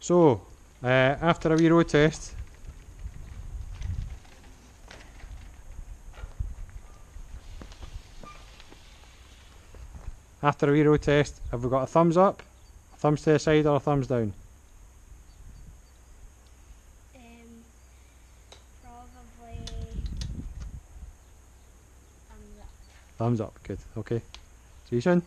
So, uh, after a wee road test, after a wee road test, have we got a thumbs up, a thumbs to the side, or a thumbs down? Um, thumbs up. Thumbs up, good, okay. See you soon.